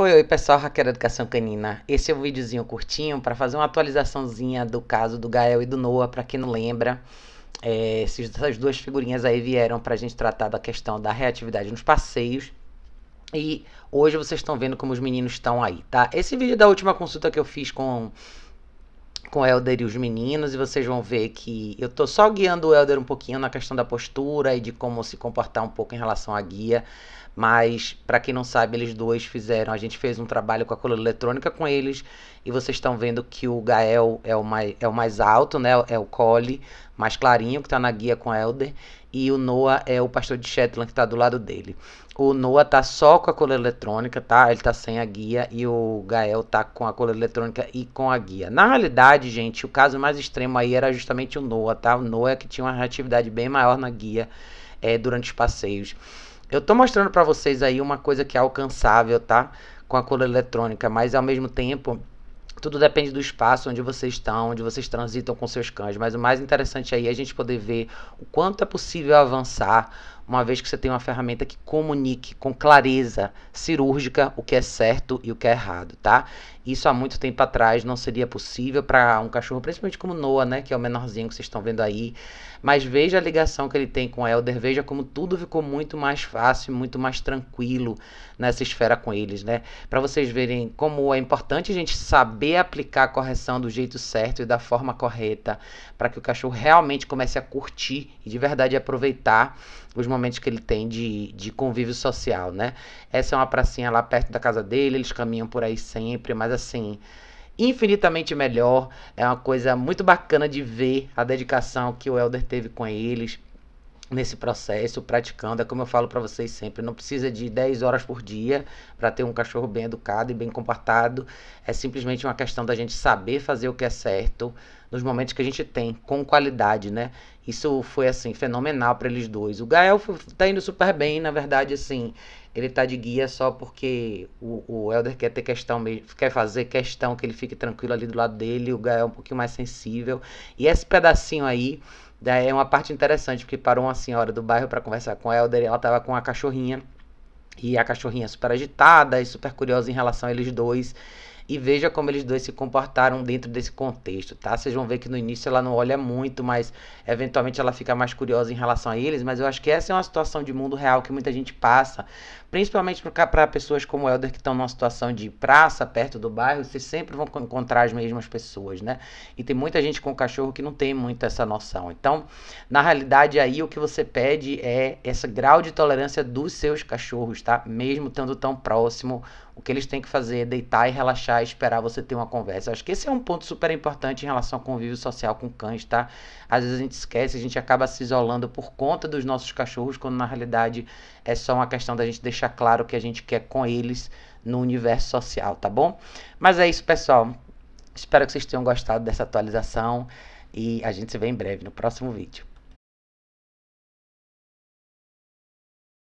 Oi, oi pessoal, Raquel Educação Canina. Esse é um videozinho curtinho para fazer uma atualizaçãozinha do caso do Gael e do Noah, para quem não lembra. É, essas duas figurinhas aí vieram para a gente tratar da questão da reatividade nos passeios. E hoje vocês estão vendo como os meninos estão aí, tá? Esse vídeo é da última consulta que eu fiz com com o Elder e os meninos, e vocês vão ver que eu tô só guiando o Elder um pouquinho na questão da postura e de como se comportar um pouco em relação à guia. Mas, para quem não sabe, eles dois fizeram. A gente fez um trabalho com a coluna eletrônica com eles. E vocês estão vendo que o Gael é o mais, é o mais alto, né? É o Cole, mais clarinho, que está na guia com o Elder. E o Noah é o pastor de Shetland, que está do lado dele. O Noah tá só com a coluna eletrônica, tá? Ele tá sem a guia. E o Gael tá com a coluna eletrônica e com a guia. Na realidade, gente, o caso mais extremo aí era justamente o Noah, tá? O Noah é que tinha uma reatividade bem maior na guia é, durante os passeios. Eu tô mostrando para vocês aí uma coisa que é alcançável, tá? Com a cola eletrônica, mas ao mesmo tempo tudo depende do espaço onde vocês estão, onde vocês transitam com seus cães. Mas o mais interessante aí é a gente poder ver o quanto é possível avançar, uma vez que você tem uma ferramenta que comunique com clareza cirúrgica o que é certo e o que é errado, tá? Isso há muito tempo atrás não seria possível para um cachorro, principalmente como Noah, né, que é o menorzinho que vocês estão vendo aí. Mas veja a ligação que ele tem com Elder, veja como tudo ficou muito mais fácil, muito mais tranquilo nessa esfera com eles, né? Para vocês verem como é importante a gente saber aplicar a correção do jeito certo e da forma correta, para que o cachorro realmente comece a curtir e de verdade aproveitar os momentos que ele tem de, de convívio social, né? Essa é uma pracinha lá perto da casa dele, eles caminham por aí sempre, mas assim, infinitamente melhor. É uma coisa muito bacana de ver a dedicação que o Elder teve com eles nesse processo, praticando. É como eu falo para vocês sempre, não precisa de 10 horas por dia para ter um cachorro bem educado e bem comportado. É simplesmente uma questão da gente saber fazer o que é certo nos momentos que a gente tem, com qualidade, né? Isso foi assim fenomenal para eles dois. O Gael tá indo super bem, na verdade, assim, ele tá de guia só porque o, o Elder quer ter questão, quer fazer questão que ele fique tranquilo ali do lado dele, o Gael é um pouquinho mais sensível. E esse pedacinho aí Daí é uma parte interessante, porque parou uma senhora do bairro para conversar com a Elder e ela tava com a cachorrinha. E a cachorrinha super agitada e super curiosa em relação a eles dois e veja como eles dois se comportaram dentro desse contexto, tá? Vocês vão ver que no início ela não olha muito, mas eventualmente ela fica mais curiosa em relação a eles, mas eu acho que essa é uma situação de mundo real que muita gente passa, principalmente para pessoas como o Helder que estão numa situação de praça perto do bairro, vocês sempre vão encontrar as mesmas pessoas, né? E tem muita gente com cachorro que não tem muito essa noção. Então, na realidade aí o que você pede é esse grau de tolerância dos seus cachorros, tá? Mesmo estando tão próximo o que eles têm que fazer é deitar e relaxar e esperar você ter uma conversa. Acho que esse é um ponto super importante em relação ao convívio social com cães, tá? Às vezes a gente esquece, a gente acaba se isolando por conta dos nossos cachorros, quando na realidade é só uma questão da gente deixar claro o que a gente quer com eles no universo social, tá bom? Mas é isso, pessoal. Espero que vocês tenham gostado dessa atualização e a gente se vê em breve no próximo vídeo.